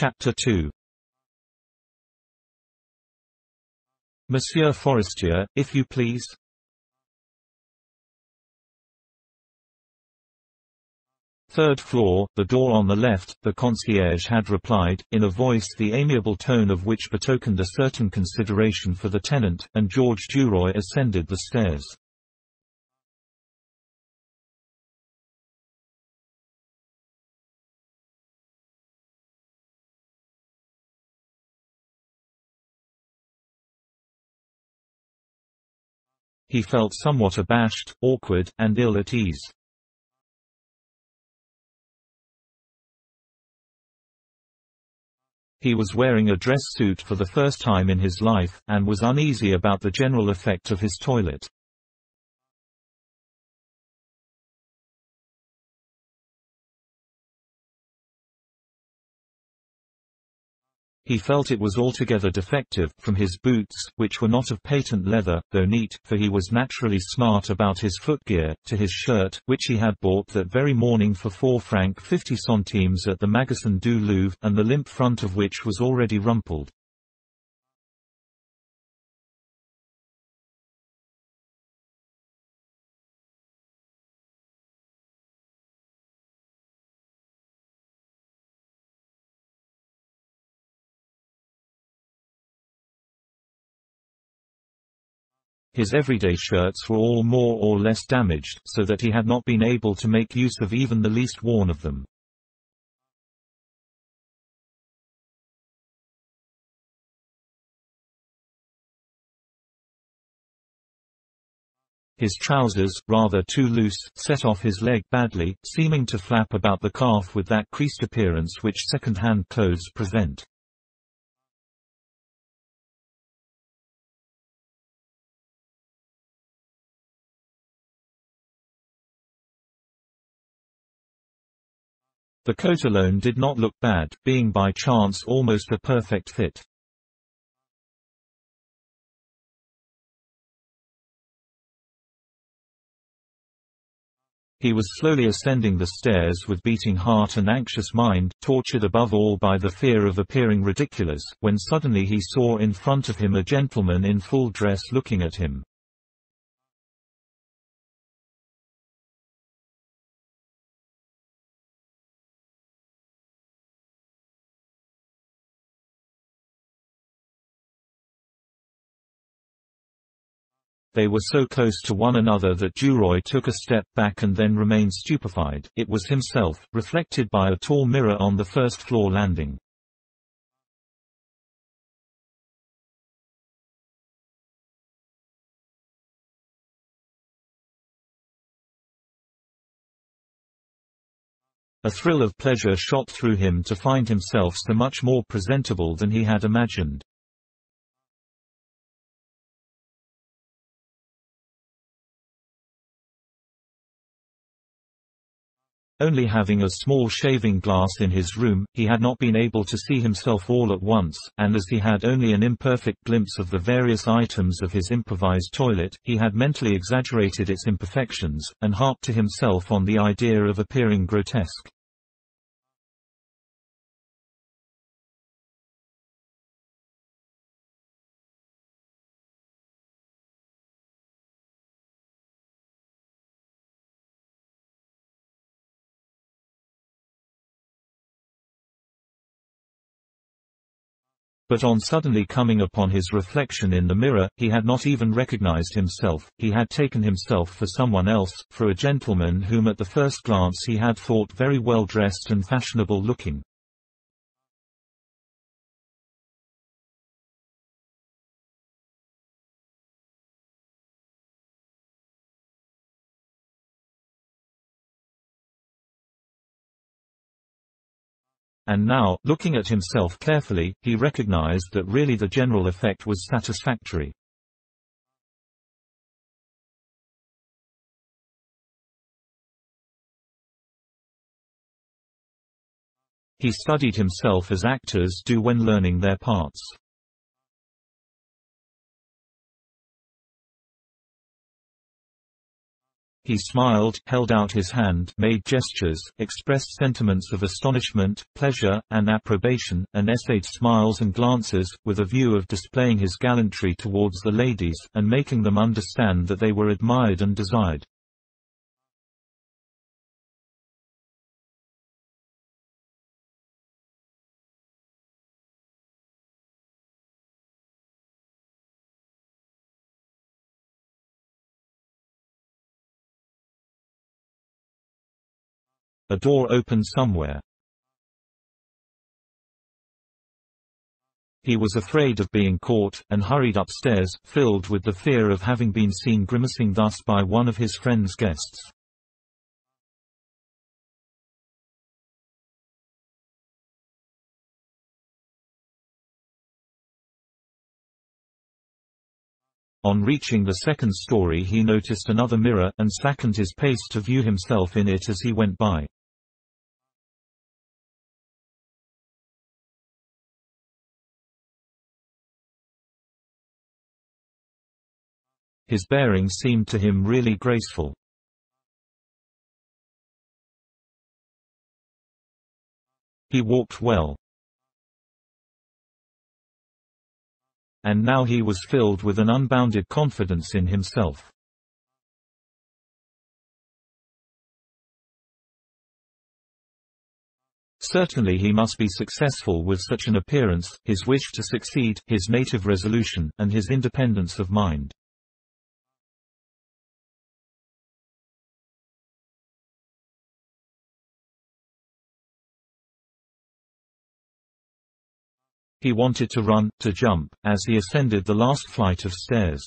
Chapter 2 Monsieur Forestier, if you please. Third floor, the door on the left, the concierge had replied, in a voice the amiable tone of which betokened a certain consideration for the tenant, and George Duroy ascended the stairs. He felt somewhat abashed, awkward, and ill at ease. He was wearing a dress suit for the first time in his life, and was uneasy about the general effect of his toilet. He felt it was altogether defective, from his boots, which were not of patent leather, though neat, for he was naturally smart about his footgear, to his shirt, which he had bought that very morning for 4 francs 50 centimes at the Magasin du Louvre, and the limp front of which was already rumpled. His everyday shirts were all more or less damaged, so that he had not been able to make use of even the least worn of them. His trousers, rather too loose, set off his leg badly, seeming to flap about the calf with that creased appearance which second-hand clothes present. The coat alone did not look bad, being by chance almost a perfect fit. He was slowly ascending the stairs with beating heart and anxious mind, tortured above all by the fear of appearing ridiculous, when suddenly he saw in front of him a gentleman in full dress looking at him. They were so close to one another that Duroy took a step back and then remained stupefied. It was himself, reflected by a tall mirror on the first floor landing. A thrill of pleasure shot through him to find himself so much more presentable than he had imagined. Only having a small shaving glass in his room, he had not been able to see himself all at once, and as he had only an imperfect glimpse of the various items of his improvised toilet, he had mentally exaggerated its imperfections, and harped to himself on the idea of appearing grotesque. But on suddenly coming upon his reflection in the mirror, he had not even recognized himself, he had taken himself for someone else, for a gentleman whom at the first glance he had thought very well dressed and fashionable looking. And now, looking at himself carefully, he recognized that really the general effect was satisfactory. He studied himself as actors do when learning their parts. He smiled, held out his hand, made gestures, expressed sentiments of astonishment, pleasure, and approbation, and essayed smiles and glances, with a view of displaying his gallantry towards the ladies, and making them understand that they were admired and desired. A door opened somewhere. He was afraid of being caught, and hurried upstairs, filled with the fear of having been seen grimacing thus by one of his friend's guests. On reaching the second story he noticed another mirror, and slackened his pace to view himself in it as he went by. His bearing seemed to him really graceful. He walked well. And now he was filled with an unbounded confidence in himself. Certainly he must be successful with such an appearance, his wish to succeed, his native resolution, and his independence of mind. He wanted to run, to jump, as he ascended the last flight of stairs.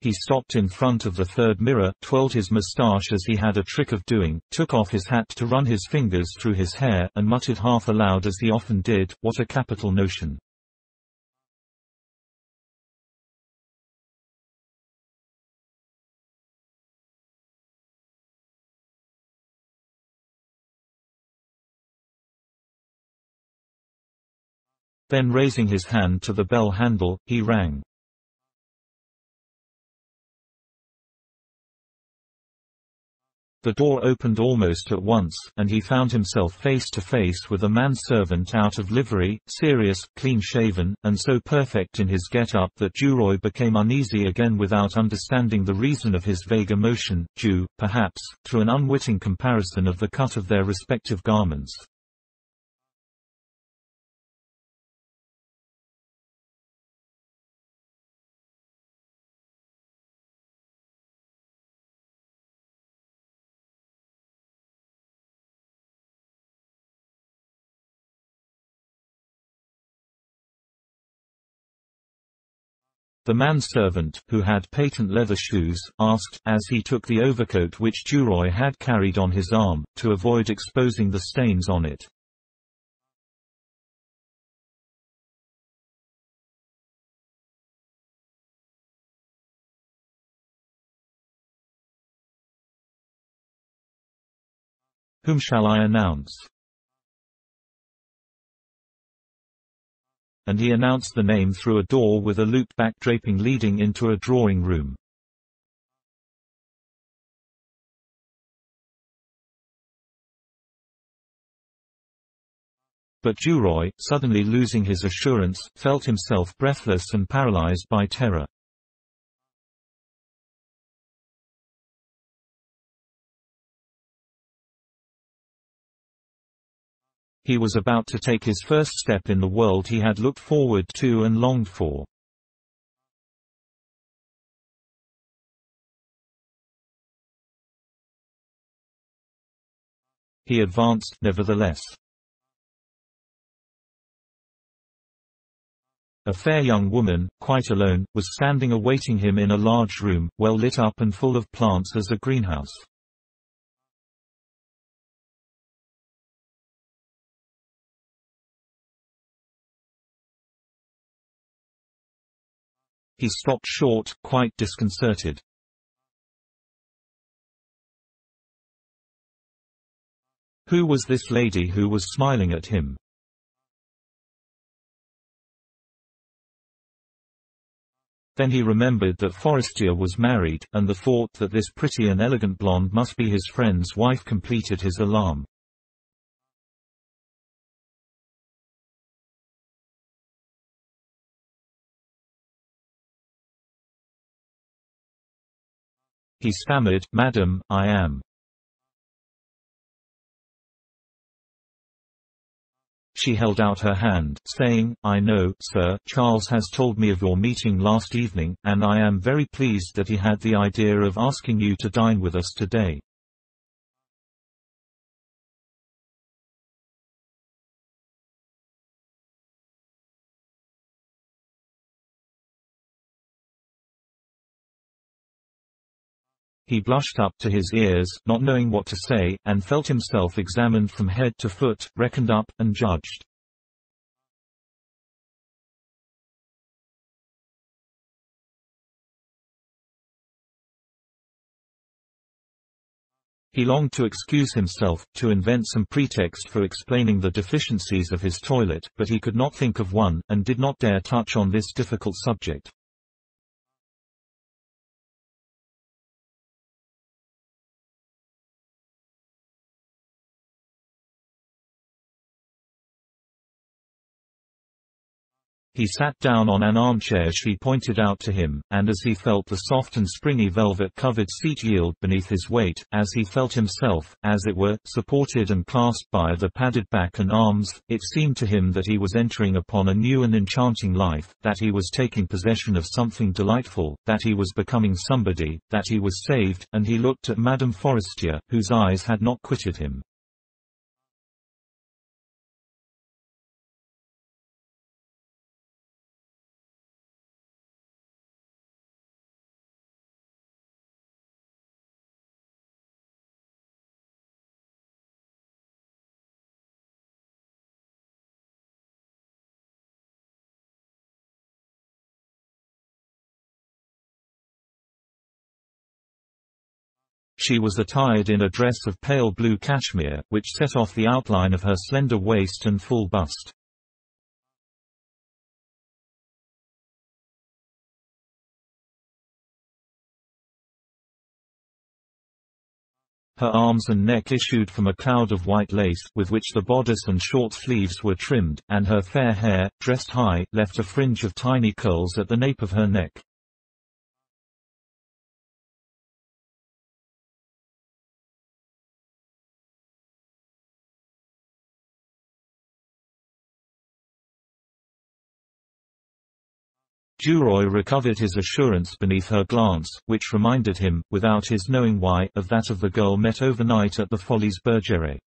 He stopped in front of the third mirror, twirled his moustache as he had a trick of doing, took off his hat to run his fingers through his hair, and muttered half aloud as he often did, what a capital notion. Then raising his hand to the bell handle, he rang. The door opened almost at once, and he found himself face to face with a manservant out of livery, serious, clean-shaven, and so perfect in his get-up that Duroy became uneasy again without understanding the reason of his vague emotion, due, perhaps, to an unwitting comparison of the cut of their respective garments. The manservant, who had patent leather shoes, asked, as he took the overcoat which Duroy had carried on his arm, to avoid exposing the stains on it. Whom shall I announce? And he announced the name through a door with a looped-back draping leading into a drawing room. But Duroy, suddenly losing his assurance, felt himself breathless and paralyzed by terror. He was about to take his first step in the world he had looked forward to and longed for. He advanced, nevertheless. A fair young woman, quite alone, was standing awaiting him in a large room, well lit up and full of plants as a greenhouse. He stopped short, quite disconcerted. Who was this lady who was smiling at him? Then he remembered that Forestier was married, and the thought that this pretty and elegant blonde must be his friend's wife completed his alarm. He stammered, Madam, I am. She held out her hand, saying, I know, sir, Charles has told me of your meeting last evening, and I am very pleased that he had the idea of asking you to dine with us today. He blushed up to his ears, not knowing what to say, and felt himself examined from head to foot, reckoned up, and judged. He longed to excuse himself, to invent some pretext for explaining the deficiencies of his toilet, but he could not think of one, and did not dare touch on this difficult subject. He sat down on an armchair she pointed out to him, and as he felt the soft and springy velvet-covered seat yield beneath his weight, as he felt himself, as it were, supported and clasped by the padded back and arms, it seemed to him that he was entering upon a new and enchanting life, that he was taking possession of something delightful, that he was becoming somebody, that he was saved, and he looked at Madame Forestier, whose eyes had not quitted him. She was attired in a dress of pale blue cashmere, which set off the outline of her slender waist and full bust. Her arms and neck issued from a cloud of white lace, with which the bodice and short sleeves were trimmed, and her fair hair, dressed high, left a fringe of tiny curls at the nape of her neck. Duroy recovered his assurance beneath her glance, which reminded him, without his knowing why, of that of the girl met overnight at the Folies Bergère.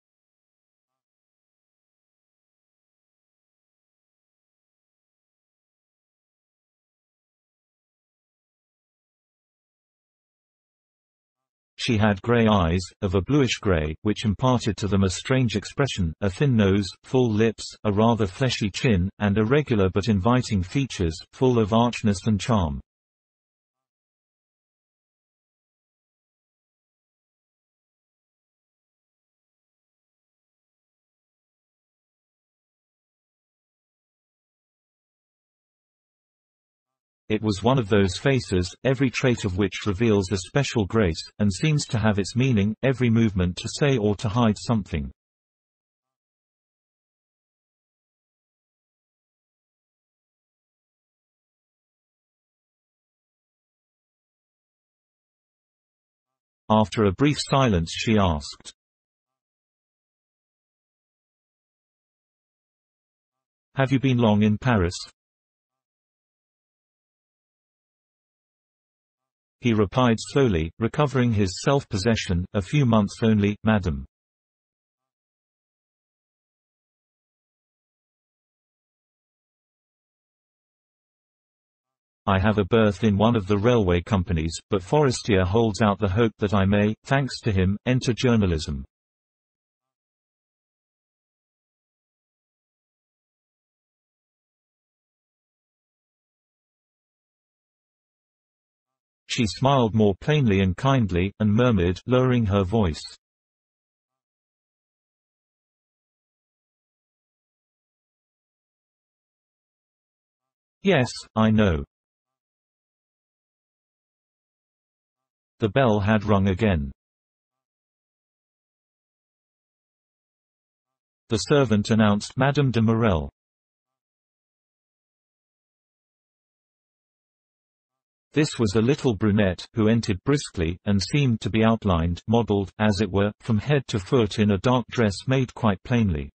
She had grey eyes, of a bluish-grey, which imparted to them a strange expression, a thin nose, full lips, a rather fleshy chin, and irregular but inviting features, full of archness and charm. It was one of those faces, every trait of which reveals a special grace, and seems to have its meaning, every movement to say or to hide something. After a brief silence she asked. Have you been long in Paris? He replied slowly, recovering his self-possession, a few months only, madam. I have a berth in one of the railway companies, but Forestier holds out the hope that I may, thanks to him, enter journalism. She smiled more plainly and kindly, and murmured, lowering her voice. Yes, I know. The bell had rung again. The servant announced Madame de Marelle. This was a little brunette, who entered briskly, and seemed to be outlined modeled, as it were, from head to foot in a dark dress made quite plainly.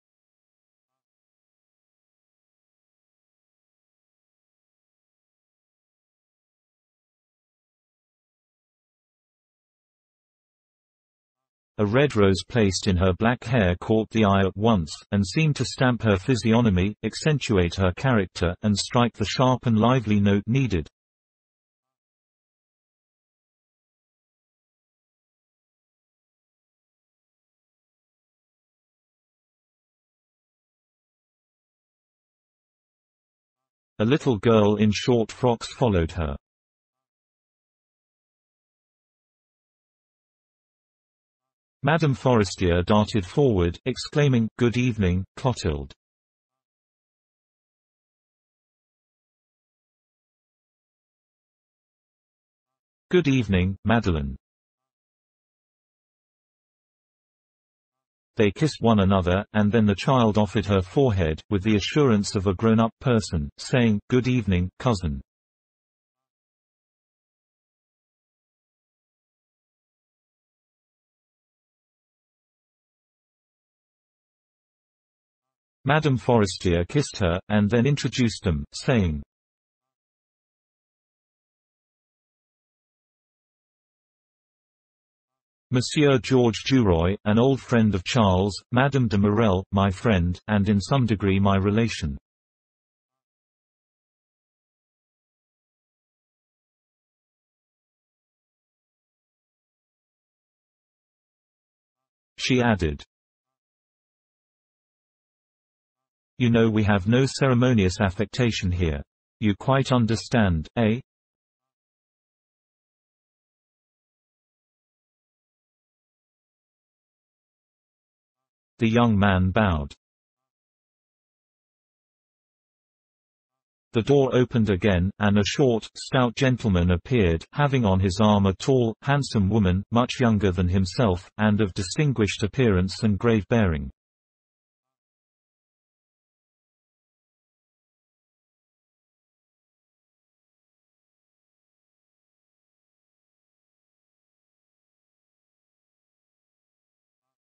A red rose placed in her black hair caught the eye at once, and seemed to stamp her physiognomy, accentuate her character, and strike the sharp and lively note needed. A little girl in short frocks followed her. Madame Forestier darted forward, exclaiming, Good evening, Clotilde. Good evening, Madeleine. They kissed one another, and then the child offered her forehead, with the assurance of a grown-up person, saying, Good evening, cousin. Madame Forestier kissed her, and then introduced them, saying, Monsieur Georges Duroy, an old friend of Charles, Madame de Marelle, my friend, and in some degree my relation. She added, You know we have no ceremonious affectation here. You quite understand, eh? The young man bowed. The door opened again, and a short, stout gentleman appeared, having on his arm a tall, handsome woman, much younger than himself, and of distinguished appearance and grave bearing.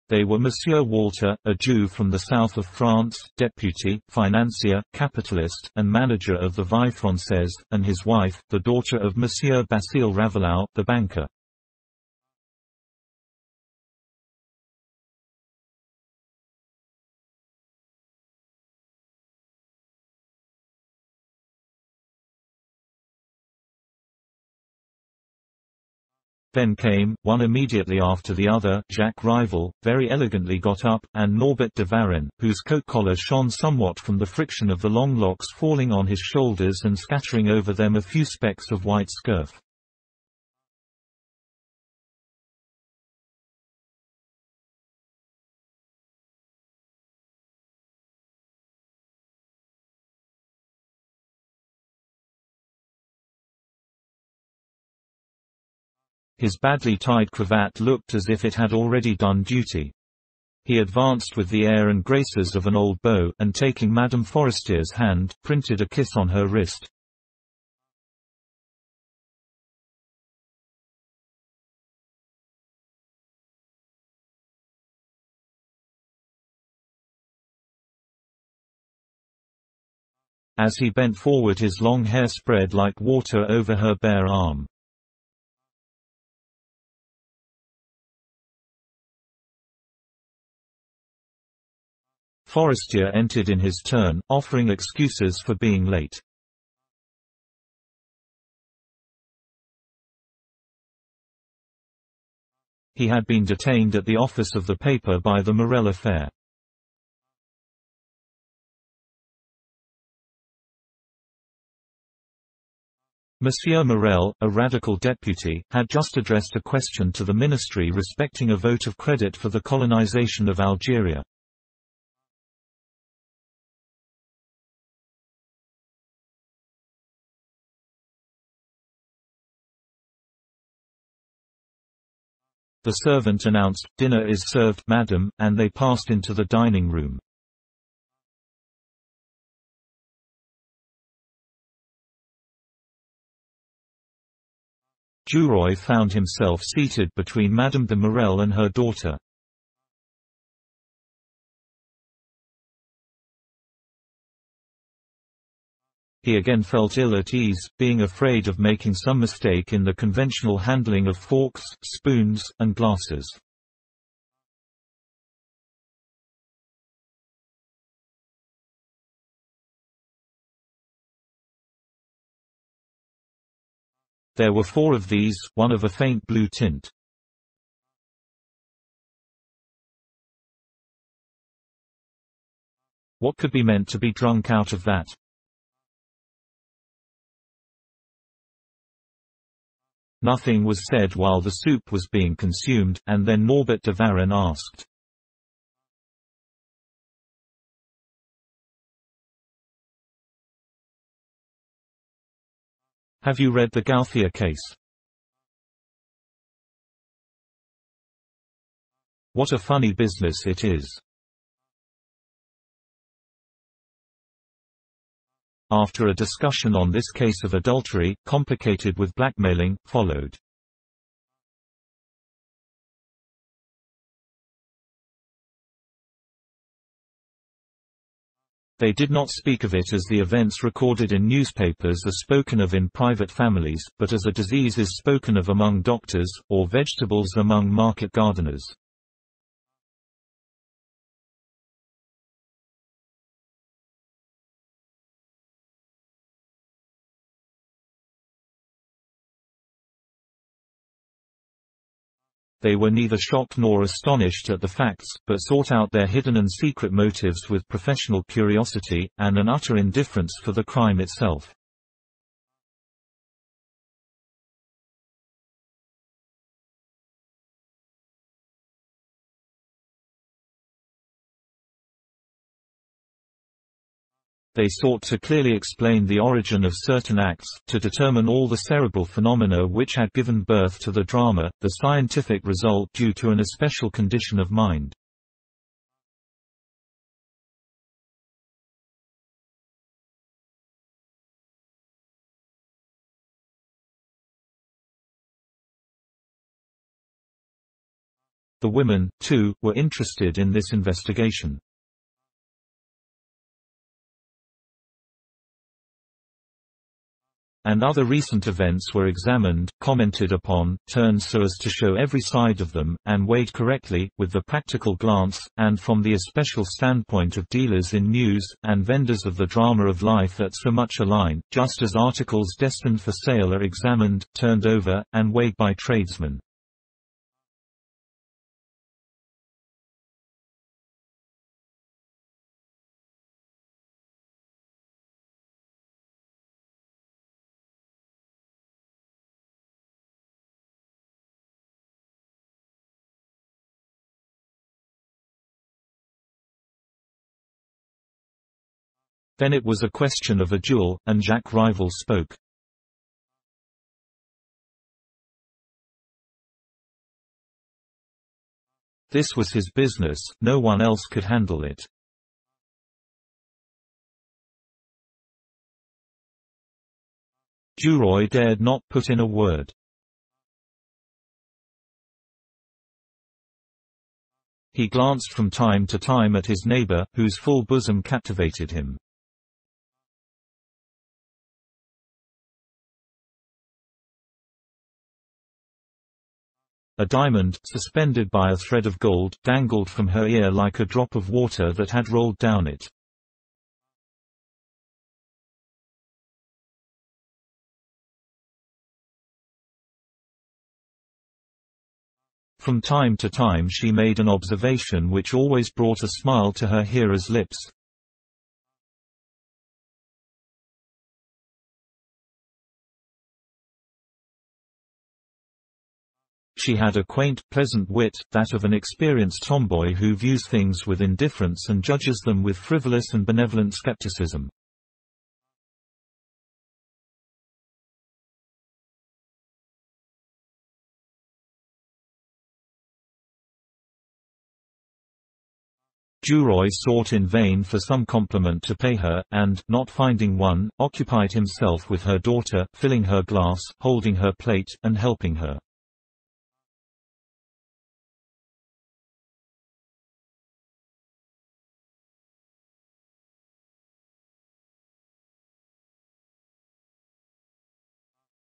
They were Monsieur Walter, a Jew from the south of France, deputy, financier, capitalist, and manager of the Vie Française, and his wife, the daughter of Monsieur Basile Ravalau, the banker. Then came, one immediately after the other, Jacques Rival, very elegantly got up, and Norbert de Varenne, whose coat collar shone somewhat from the friction of the long locks falling on his shoulders and scattering over them a few specks of white scurf. His badly tied cravat looked as if it had already done duty. He advanced with the air and graces of an old beau, and taking Madame Forestier's hand, printed a kiss on her wrist. As he bent forward his long hair spread like water over her bare arm. Forestier entered in his turn, offering excuses for being late. He had been detained at the office of the paper by the Morel affair. Monsieur Morel, a radical deputy, had just addressed a question to the ministry respecting a vote of credit for the colonization of Algeria. The servant announced, Dinner is served, madam, and they passed into the dining room. Duroy found himself seated between Madame de Marelle and her daughter. He again felt ill at ease, being afraid of making some mistake in the conventional handling of forks, spoons, and glasses. There were four of these, one of a faint blue tint. What could be meant to be drunk out of that? Nothing was said while the soup was being consumed, and then Norbert de Varenne asked. Have you read the Gauthier case? What a funny business it is. After a discussion on this case of adultery, complicated with blackmailing, followed. They did not speak of it as the events recorded in newspapers are spoken of in private families, but as a disease is spoken of among doctors, or vegetables among market gardeners. They were neither shocked nor astonished at the facts, but sought out their hidden and secret motives with professional curiosity, and an utter indifference for the crime itself. They sought to clearly explain the origin of certain acts, to determine all the cerebral phenomena which had given birth to the drama, the scientific result due to an especial condition of mind. The women, too, were interested in this investigation. And other recent events were examined, commented upon, turned so as to show every side of them, and weighed correctly, with the practical glance, and from the especial standpoint of dealers in news, and vendors of the drama of life at so much a line, just as articles destined for sale are examined, turned over, and weighed by tradesmen. Then it was a question of a duel, and Jacques Rival spoke. This was his business, no one else could handle it. Duroy dared not put in a word. He glanced from time to time at his neighbor, whose full bosom captivated him. A diamond, suspended by a thread of gold, dangled from her ear like a drop of water that had rolled down it. From time to time she made an observation which always brought a smile to her hearer's lips. She had a quaint, pleasant wit, that of an experienced tomboy who views things with indifference and judges them with frivolous and benevolent skepticism. Duroy sought in vain for some compliment to pay her, and, not finding one, occupied himself with her daughter, filling her glass, holding her plate, and helping her.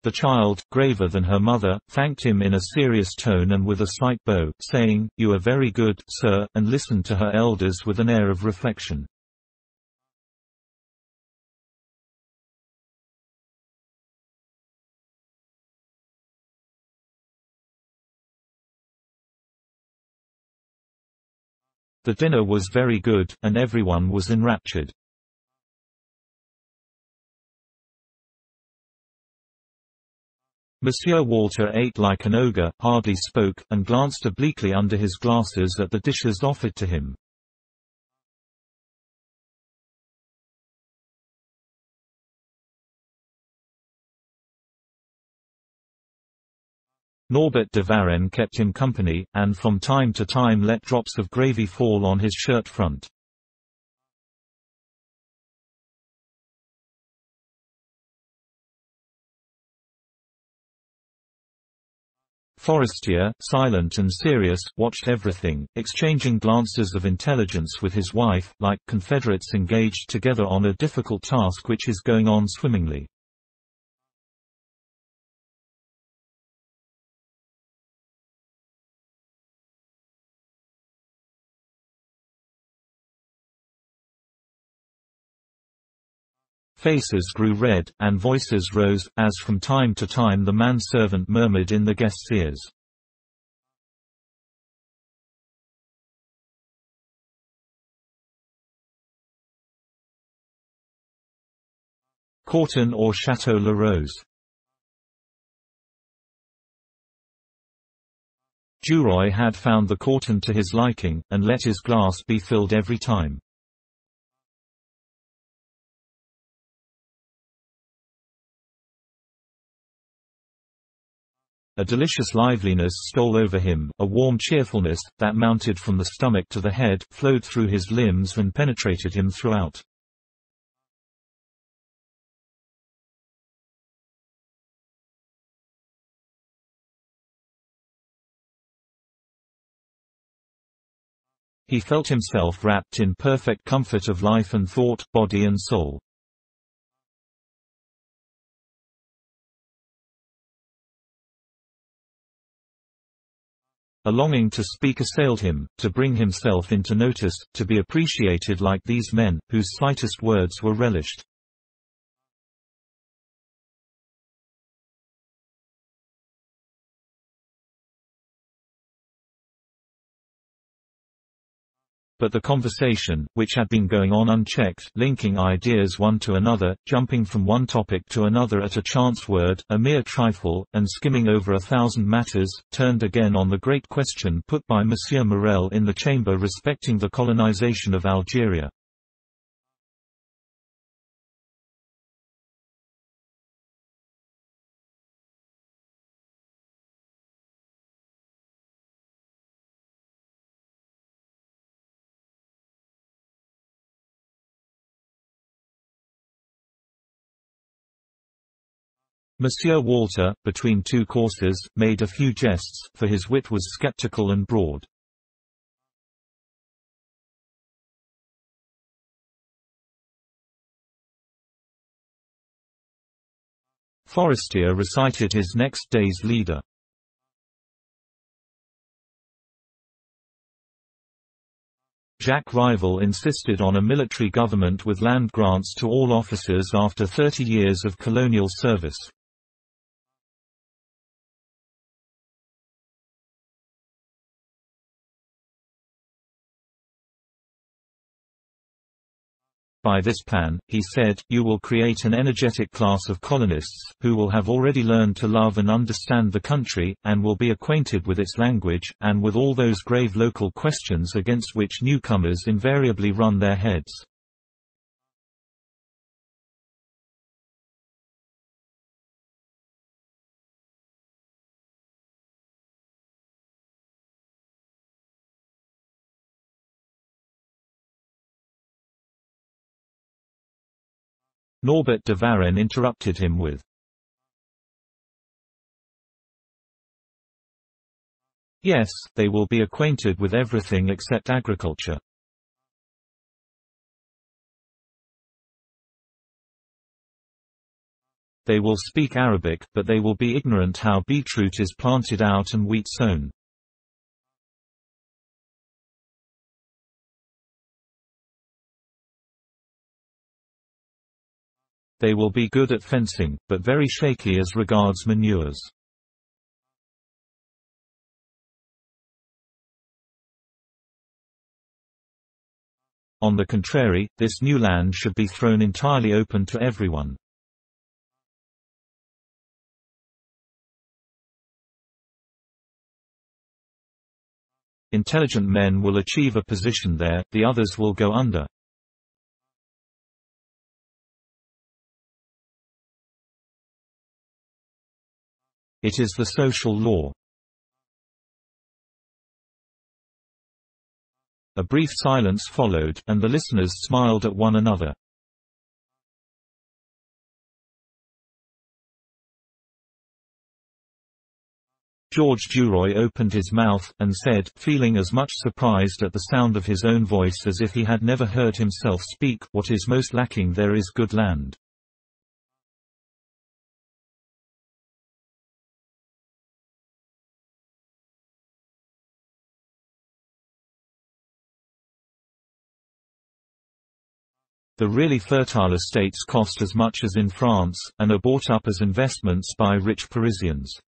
The child, graver than her mother, thanked him in a serious tone and with a slight bow, saying, You are very good, sir, and listened to her elders with an air of reflection. The dinner was very good, and everyone was enraptured. Monsieur Walter ate like an ogre, hardly spoke, and glanced obliquely under his glasses at the dishes offered to him. Norbert de Varenne kept him company, and from time to time let drops of gravy fall on his shirt front. Forestier, silent and serious, watched everything, exchanging glances of intelligence with his wife, like confederates engaged together on a difficult task which is going on swimmingly. Faces grew red, and voices rose, as from time to time the manservant murmured in the guest's ears. Corton or Chateau La Rose Duroy had found the Corton to his liking, and let his glass be filled every time. A delicious liveliness stole over him, a warm cheerfulness, that mounted from the stomach to the head, flowed through his limbs and penetrated him throughout. He felt himself wrapped in perfect comfort of life and thought, body and soul. A longing to speak assailed him, to bring himself into notice, to be appreciated like these men, whose slightest words were relished. But the conversation, which had been going on unchecked, linking ideas one to another, jumping from one topic to another at a chance word, a mere trifle, and skimming over a thousand matters, turned again on the great question put by Monsieur Morel in the chamber respecting the colonization of Algeria. Monsieur Walter, between two courses, made a few jests, for his wit was skeptical and broad. Forestier recited his next day's leader. Jacques Rival insisted on a military government with land grants to all officers after 30 years of colonial service. By this plan, he said, you will create an energetic class of colonists, who will have already learned to love and understand the country, and will be acquainted with its language, and with all those grave local questions against which newcomers invariably run their heads. Norbert de Varenne interrupted him with, Yes, they will be acquainted with everything except agriculture. They will speak Arabic, but they will be ignorant how beetroot is planted out and wheat sown. They will be good at fencing, but very shaky as regards manures. On the contrary, this new land should be thrown entirely open to everyone. Intelligent men will achieve a position there, the others will go under. It is the social law. A brief silence followed, and the listeners smiled at one another. George Duroy opened his mouth, and said, feeling as much surprised at the sound of his own voice as if he had never heard himself speak, what is most lacking there is good land. The really fertile estates cost as much as in France, and are bought up as investments by rich Parisians.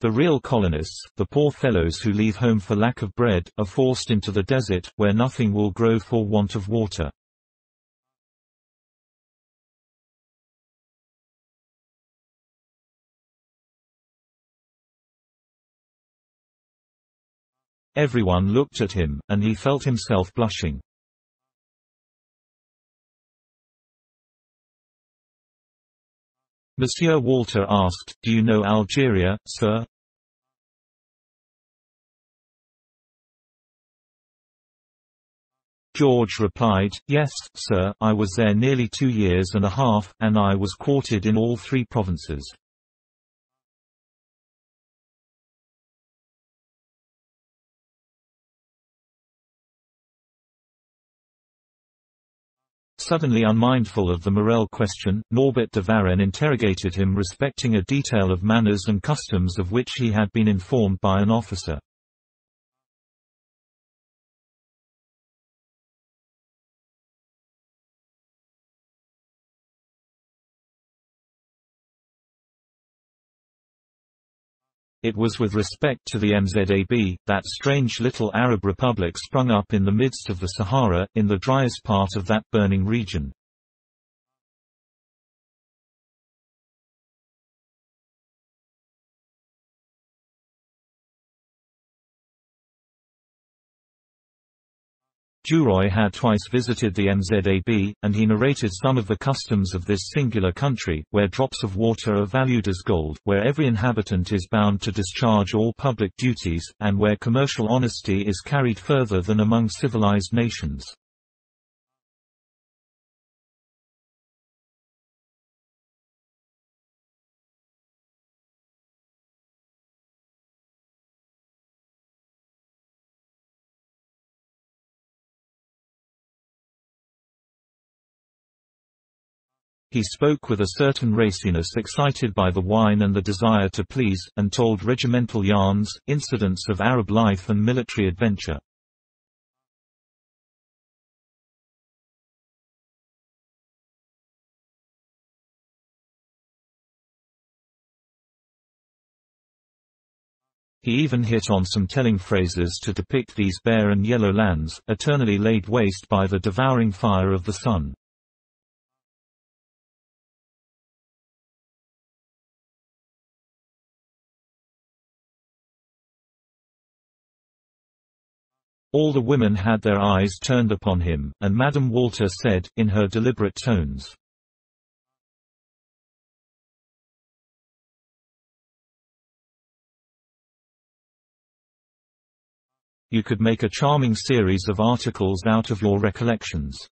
The real colonists, the poor fellows who leave home for lack of bread, are forced into the desert, where nothing will grow for want of water. Everyone looked at him, and he felt himself blushing. Monsieur Walter asked, Do you know Algeria, sir? George replied, Yes, sir, I was there nearly two years and a half, and I was quartered in all three provinces. Suddenly unmindful of the Morel question, Norbert de Varenne interrogated him respecting a detail of manners and customs of which he had been informed by an officer. It was with respect to the MZAB, that strange little Arab republic sprung up in the midst of the Sahara, in the driest part of that burning region. Duroy had twice visited the MZAB, and he narrated some of the customs of this singular country, where drops of water are valued as gold, where every inhabitant is bound to discharge all public duties, and where commercial honesty is carried further than among civilized nations. He spoke with a certain raciness excited by the wine and the desire to please, and told regimental yarns, incidents of Arab life and military adventure. He even hit on some telling phrases to depict these bare and yellow lands, eternally laid waste by the devouring fire of the sun. All the women had their eyes turned upon him, and Madame Walter said, in her deliberate tones. You could make a charming series of articles out of your recollections.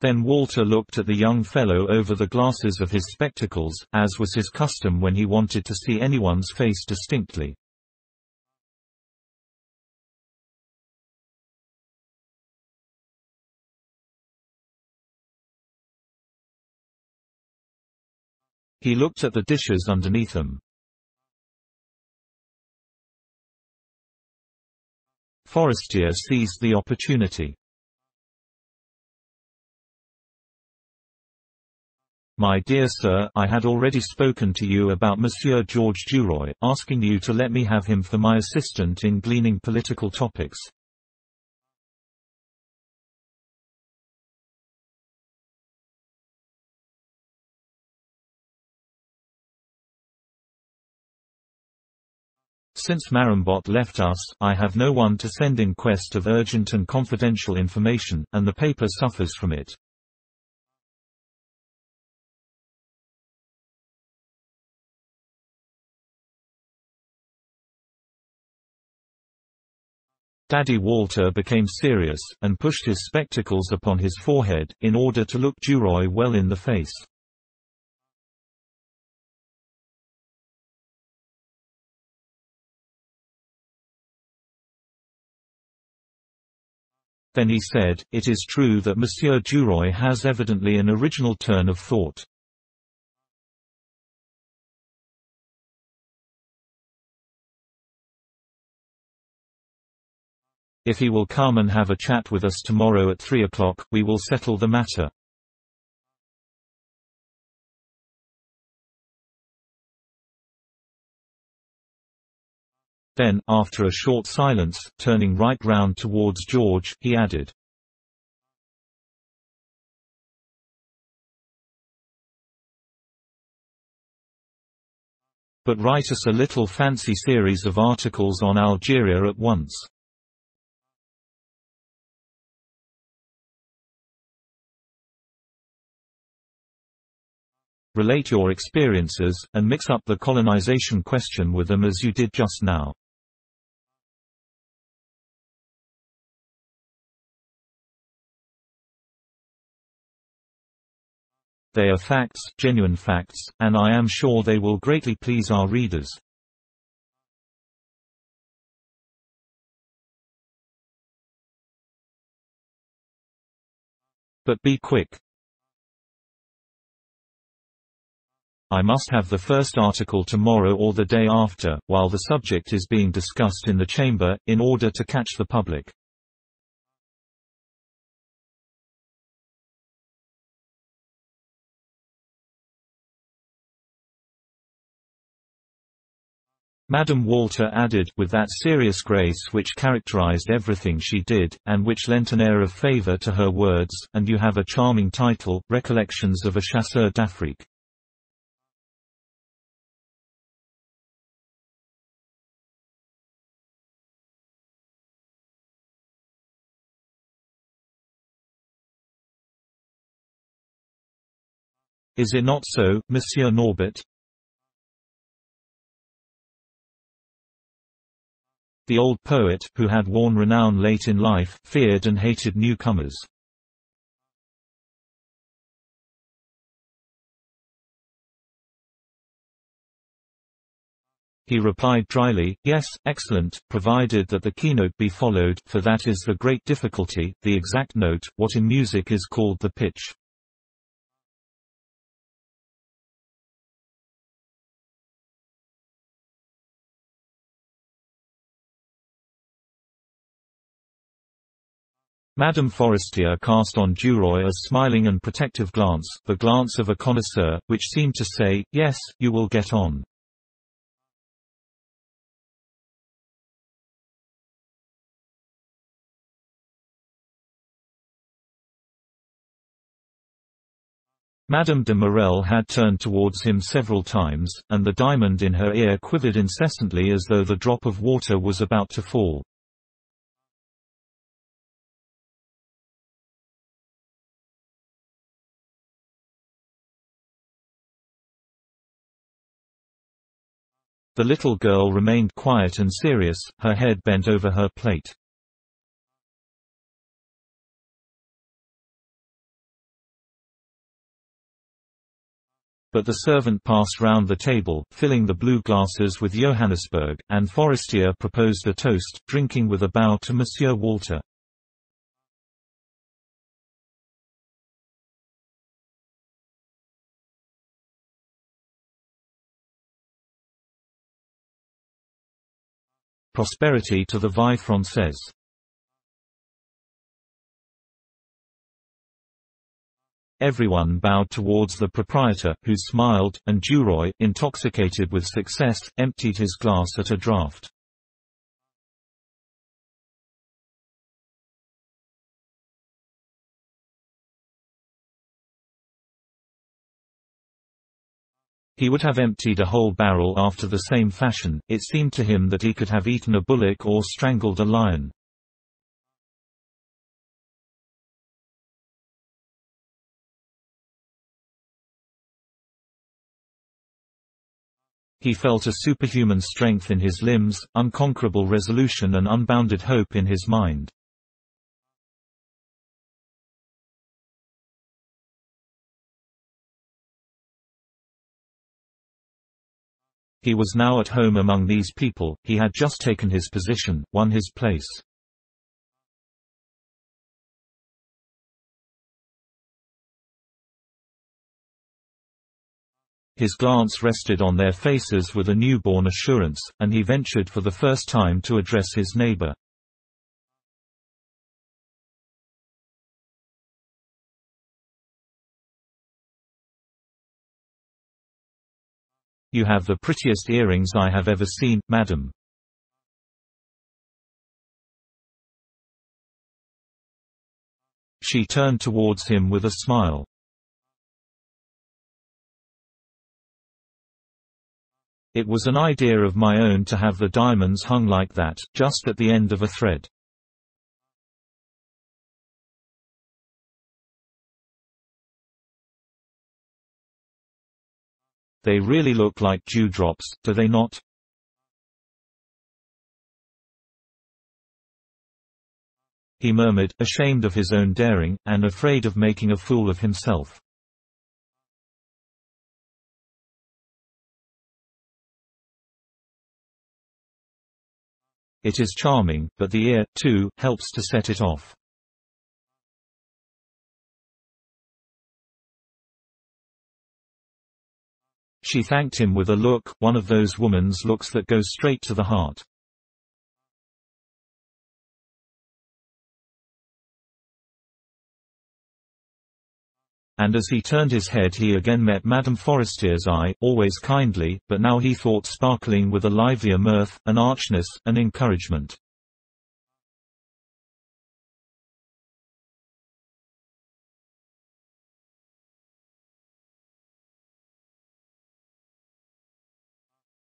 Then Walter looked at the young fellow over the glasses of his spectacles, as was his custom when he wanted to see anyone's face distinctly. He looked at the dishes underneath them. Forestier seized the opportunity. My dear sir, I had already spoken to you about Monsieur Georges Duroy, asking you to let me have him for my assistant in gleaning political topics. Since Marambot left us, I have no one to send in quest of urgent and confidential information, and the paper suffers from it. Daddy Walter became serious, and pushed his spectacles upon his forehead, in order to look Duroy well in the face. Then he said, It is true that Monsieur Duroy has evidently an original turn of thought. If he will come and have a chat with us tomorrow at 3 o'clock, we will settle the matter. Then, after a short silence, turning right round towards George, he added, But write us a little fancy series of articles on Algeria at once. Relate your experiences, and mix up the colonization question with them as you did just now. They are facts, genuine facts, and I am sure they will greatly please our readers. But be quick. I must have the first article tomorrow or the day after, while the subject is being discussed in the chamber, in order to catch the public. Madame Walter added, with that serious grace which characterized everything she did, and which lent an air of favor to her words, and you have a charming title, Recollections of a Chasseur d'Afrique. Is it not so, Monsieur Norbert? The old poet, who had won renown late in life, feared and hated newcomers. He replied dryly, yes, excellent, provided that the keynote be followed, for that is the great difficulty, the exact note, what in music is called the pitch. Madame Forestier cast on Duroy a smiling and protective glance, the glance of a connoisseur, which seemed to say, yes, you will get on. Madame de Marelle had turned towards him several times, and the diamond in her ear quivered incessantly as though the drop of water was about to fall. The little girl remained quiet and serious, her head bent over her plate. But the servant passed round the table, filling the blue glasses with Johannisberg, and Forestier proposed a toast, drinking with a bow to Monsieur Walter. Prosperity to the Vie Française Everyone bowed towards the proprietor, who smiled, and Duroy, intoxicated with success, emptied his glass at a draught. He would have emptied a whole barrel after the same fashion, it seemed to him that he could have eaten a bullock or strangled a lion. He felt a superhuman strength in his limbs, unconquerable resolution and unbounded hope in his mind. He was now at home among these people, he had just taken his position, won his place. His glance rested on their faces with a newborn assurance, and he ventured for the first time to address his neighbor. You have the prettiest earrings I have ever seen, madam. She turned towards him with a smile. It was an idea of my own to have the diamonds hung like that, just at the end of a thread. They really look like dewdrops, do they not? He murmured, ashamed of his own daring, and afraid of making a fool of himself. It is charming, but the ear, too, helps to set it off. She thanked him with a look, one of those woman's looks that go straight to the heart. and as he turned his head he again met Madame Forestier's eye, always kindly, but now he thought sparkling with a livelier mirth, an archness, an encouragement.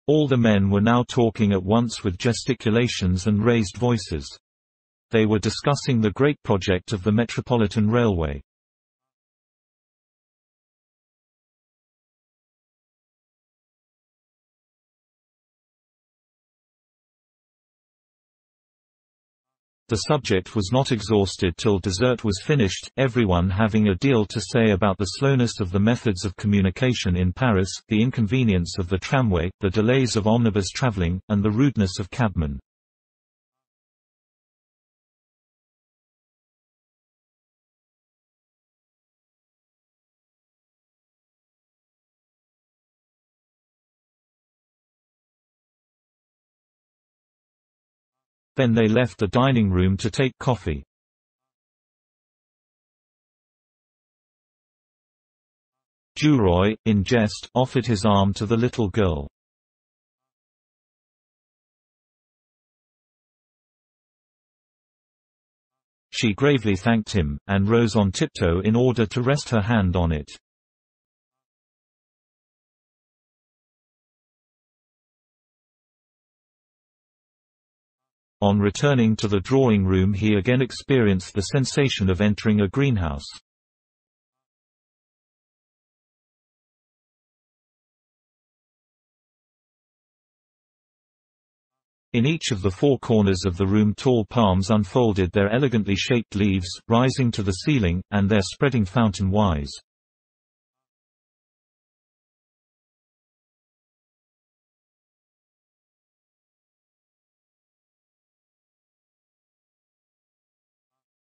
All the men were now talking at once with gesticulations and raised voices. They were discussing the great project of the Metropolitan Railway. The subject was not exhausted till dessert was finished, everyone having a deal to say about the slowness of the methods of communication in Paris, the inconvenience of the tramway, the delays of omnibus traveling, and the rudeness of cabmen. Then they left the dining room to take coffee. Duroy, in jest, offered his arm to the little girl. She gravely thanked him, and rose on tiptoe in order to rest her hand on it. On returning to the drawing room he again experienced the sensation of entering a greenhouse. In each of the four corners of the room tall palms unfolded their elegantly shaped leaves, rising to the ceiling, and their spreading fountain-wise.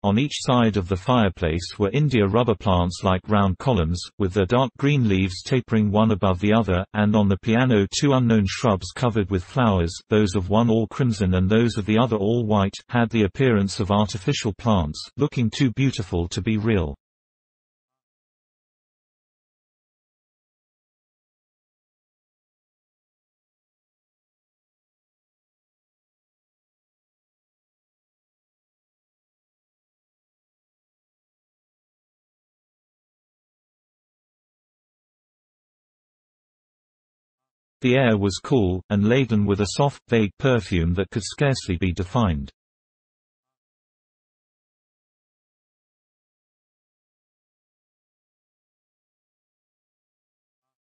On each side of the fireplace were India rubber plants like round columns, with their dark green leaves tapering one above the other, and on the piano two unknown shrubs covered with flowers those of one all crimson and those of the other all white, had the appearance of artificial plants, looking too beautiful to be real. The air was cool, and laden with a soft, vague perfume that could scarcely be defined.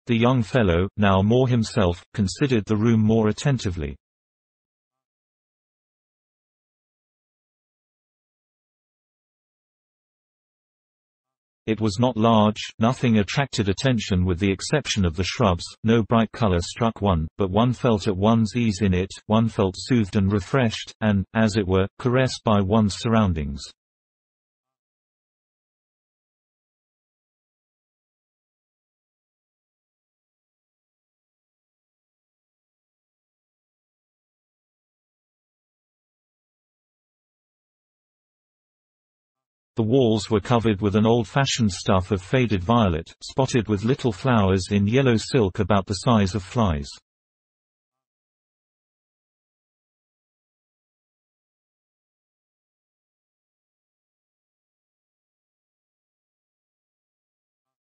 The young fellow, now more himself, considered the room more attentively. It was not large, nothing attracted attention with the exception of the shrubs, no bright color struck one, but one felt at one's ease in it, one felt soothed and refreshed, and, as it were, caressed by one's surroundings. The walls were covered with an old-fashioned stuff of faded violet, spotted with little flowers in yellow silk about the size of flies.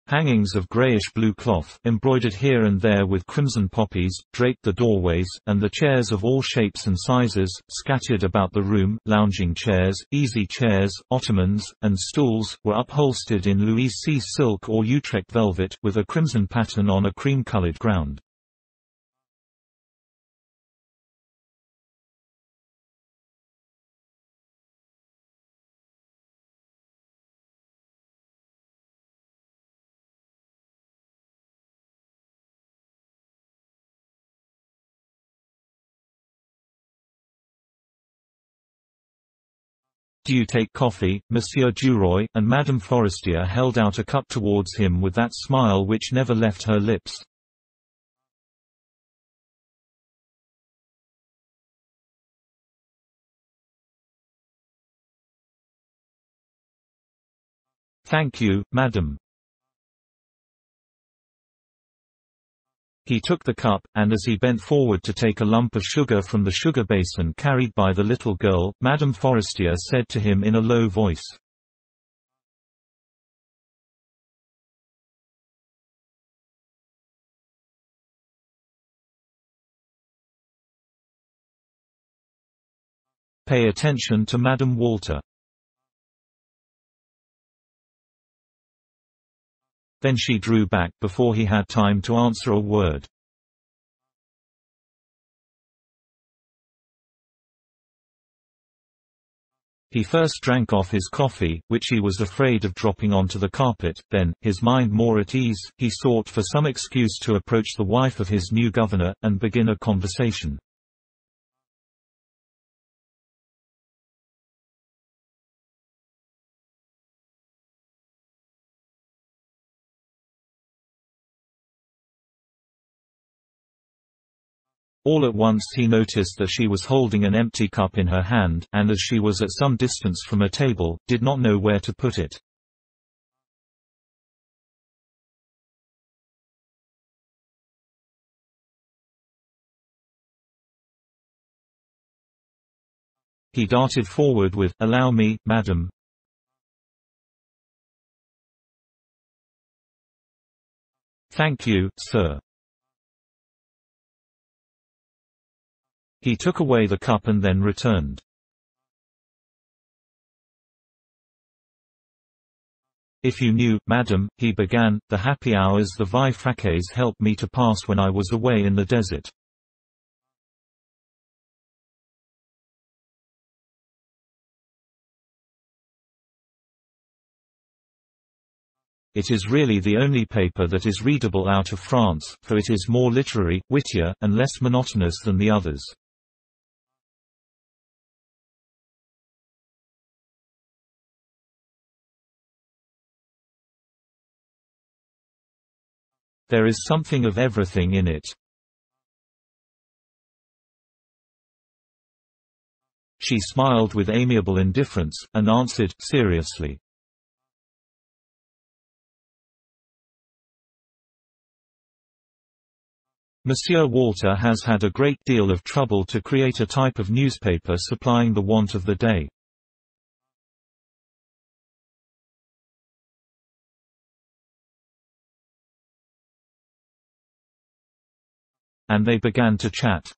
Hangings of grayish-blue cloth, embroidered here and there with crimson poppies, draped the doorways, and the chairs of all shapes and sizes, scattered about the room, lounging chairs, easy chairs, ottomans, and stools, were upholstered in Louis C silk or Utrecht velvet, with a crimson pattern on a cream-colored ground. Do you take coffee, Monsieur Duroy? And Madame Forestier held out a cup towards him with that smile which never left her lips. Thank you, madam. He took the cup, and as he bent forward to take a lump of sugar from the sugar basin carried by the little girl, Madame Forestier said to him in a low voice, Pay attention to Madame Walter. Then she drew back before he had time to answer a word. He first drank off his coffee, which he was afraid of dropping onto the carpet, then, his mind more at ease, he sought for some excuse to approach the wife of his new governor, and begin a conversation. All at once he noticed that she was holding an empty cup in her hand, and as she was at some distance from a table, did not know where to put it. He darted forward with, Allow me, madam. Thank you, sir. He took away the cup and then returned. If you knew, madam, he began, the happy hours the Vie Française helped me to pass when I was away in the desert. It is really the only paper that is readable out of France, for it is more literary, wittier, and less monotonous than the others. There is something of everything in it. She smiled with amiable indifference, and answered, seriously. Monsieur Walter has had a great deal of trouble to create a type of newspaper supplying the want of the day. And they began to chat.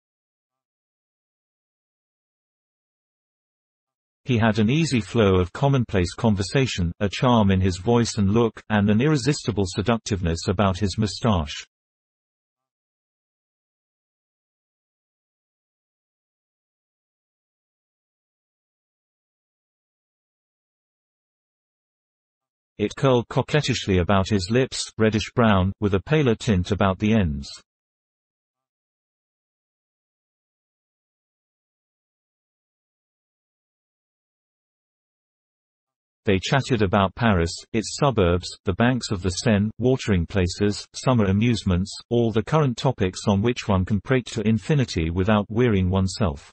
He had an easy flow of commonplace conversation, a charm in his voice and look, and an irresistible seductiveness about his moustache. It curled coquettishly about his lips, reddish-brown, with a paler tint about the ends. They chatted about Paris, its suburbs, the banks of the Seine, watering places, summer amusements, all the current topics on which one can prate to infinity without wearying oneself.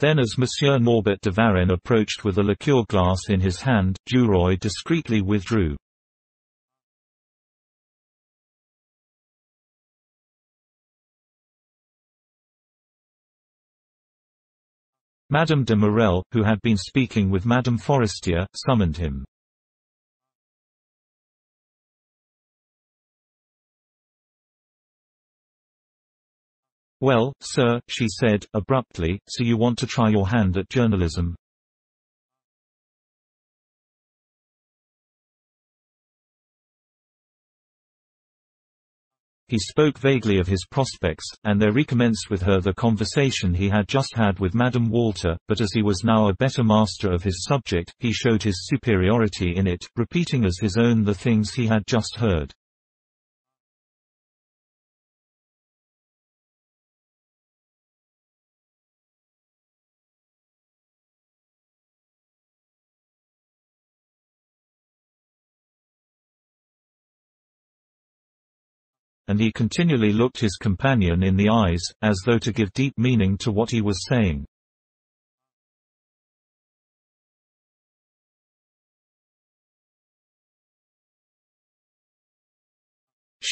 Then as Monsieur Norbert de Varenne approached with a liqueur glass in his hand, Duroy discreetly withdrew. Madame de Marelle, who had been speaking with Madame Forestier, summoned him. Well, sir, she said, abruptly, so you want to try your hand at journalism? He spoke vaguely of his prospects, and there recommenced with her the conversation he had just had with Madame Walter, but as he was now a better master of his subject, he showed his superiority in it, repeating as his own the things he had just heard. And he continually looked his companion in the eyes, as though to give deep meaning to what he was saying.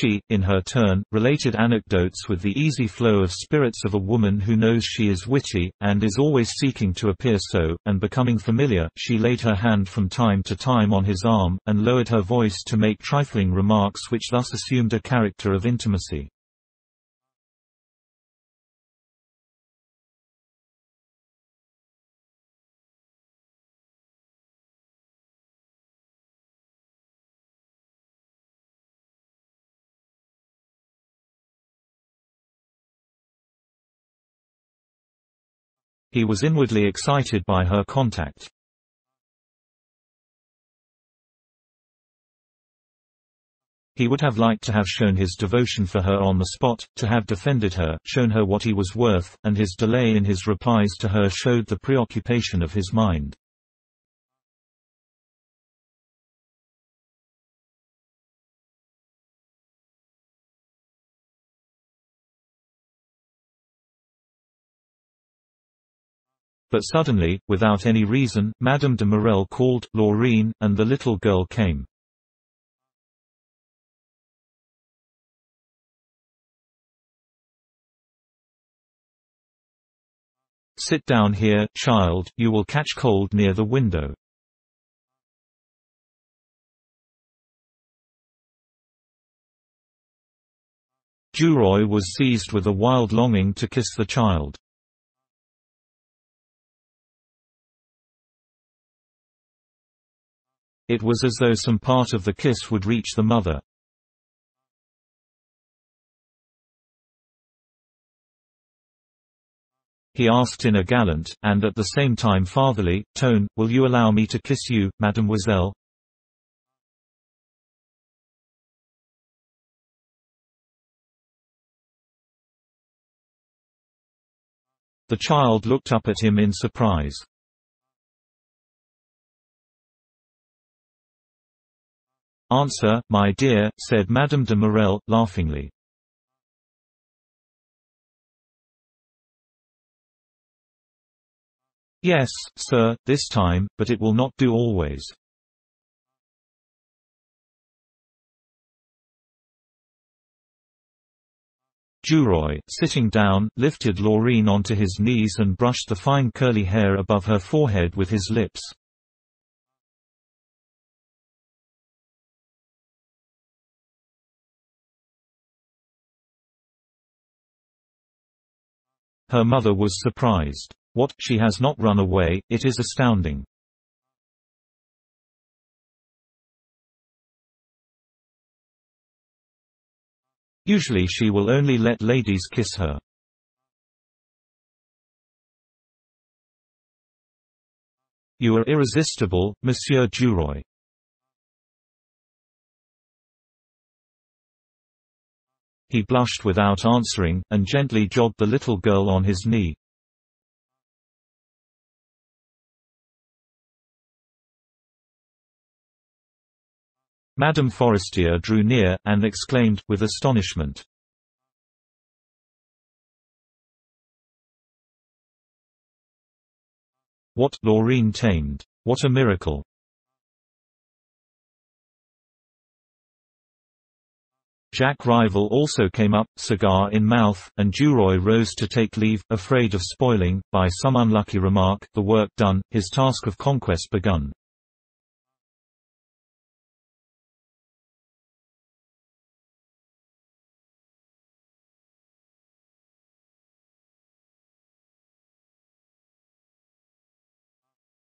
She, in her turn, related anecdotes with the easy flow of spirits of a woman who knows she is witty, and is always seeking to appear so, and becoming familiar, she laid her hand from time to time on his arm, and lowered her voice to make trifling remarks which thus assumed a character of intimacy. He was inwardly excited by her contact. He would have liked to have shown his devotion for her on the spot, to have defended her, shown her what he was worth, and his delay in his replies to her showed the preoccupation of his mind. But suddenly, without any reason, Madame de Marelle called, Laurine, and the little girl came. Sit down here, child, you will catch cold near the window. Duroy was seized with a wild longing to kiss the child. It was as though some part of the kiss would reach the mother. He asked in a gallant, and at the same time fatherly, tone, Will you allow me to kiss you, mademoiselle? The child looked up at him in surprise. Answer, my dear, said Madame de Marelle, laughingly. Yes, sir, this time, but it will not do always. Duroy, sitting down, lifted Laurine onto his knees and brushed the fine curly hair above her forehead with his lips. Her mother was surprised. What, she has not run away, it is astounding. Usually she will only let ladies kiss her. You are irresistible, Monsieur Duroy. He blushed without answering, and gently jogged the little girl on his knee. Madame Forestier drew near, and exclaimed, with astonishment. What Laurine tamed. What a miracle. Jacques Rival also came up, cigar in mouth, and Duroy rose to take leave, afraid of spoiling, by some unlucky remark, the work done, his task of conquest begun.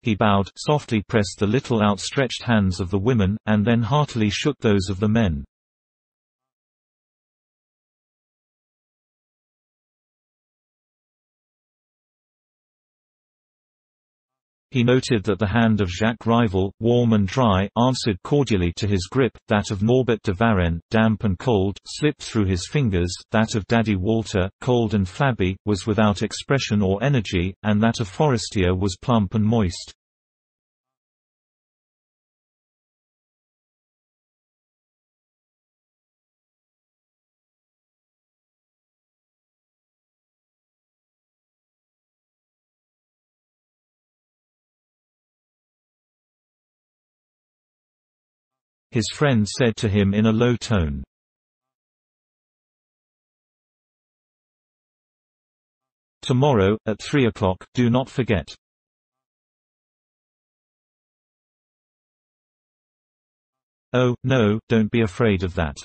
He bowed, softly pressed the little outstretched hands of the women, and then heartily shook those of the men. He noted that the hand of Jacques Rival, warm and dry, answered cordially to his grip, that of Norbert de Varenne, damp and cold, slipped through his fingers, that of Daddy Walter, cold and flabby, was without expression or energy, and that of Forestier was plump and moist. His friend said to him in a low tone. Tomorrow, at three o'clock, do not forget. Oh, no, don't be afraid of that.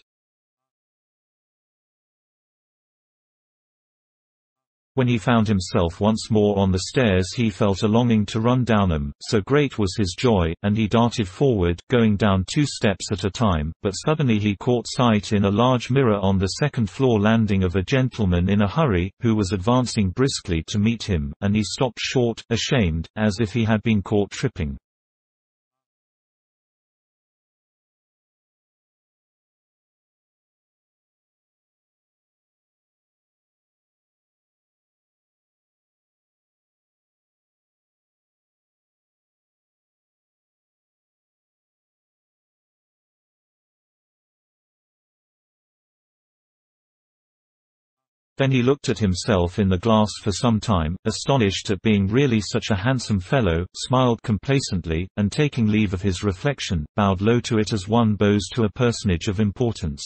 When he found himself once more on the stairs he felt a longing to run down them, so great was his joy, and he darted forward, going down two steps at a time, but suddenly he caught sight in a large mirror on the second-floor landing of a gentleman in a hurry, who was advancing briskly to meet him, and he stopped short, ashamed, as if he had been caught tripping. Then he looked at himself in the glass for some time, astonished at being really such a handsome fellow, smiled complacently, and taking leave of his reflection, bowed low to it as one bows to a personage of importance.